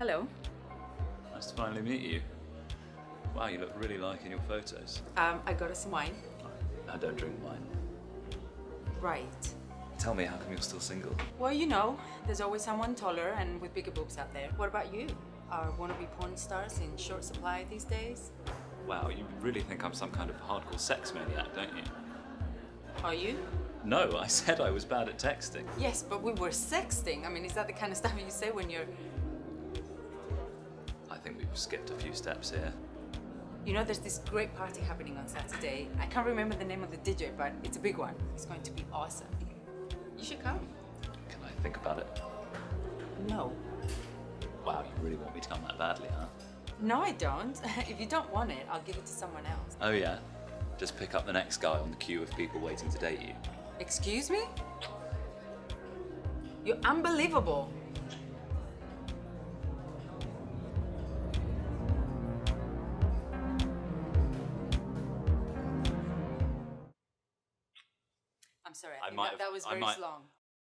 Hello. Nice to finally meet you. Wow, you look really like in your photos. Um, I got us some wine. I don't drink wine. Right. Tell me, how come you're still single? Well, you know, there's always someone taller and with bigger boobs out there. What about you? Are wannabe porn stars in short supply these days? Wow, you really think I'm some kind of hardcore sex maniac, don't you? Are you? No, I said I was bad at texting. Yes, but we were sexting. I mean, is that the kind of stuff you say when you're. I think we've skipped a few steps here. You know, there's this great party happening on Saturday. I can't remember the name of the DJ, but it's a big one. It's going to be awesome. You should come. Can I think about it? No. Wow, you really want me to come that badly, huh? No, I don't. if you don't want it, I'll give it to someone else. Oh, yeah? Just pick up the next guy on the queue of people waiting to date you. Excuse me? You're unbelievable. I'm sorry. I, I think might that, have- that was I very might- long.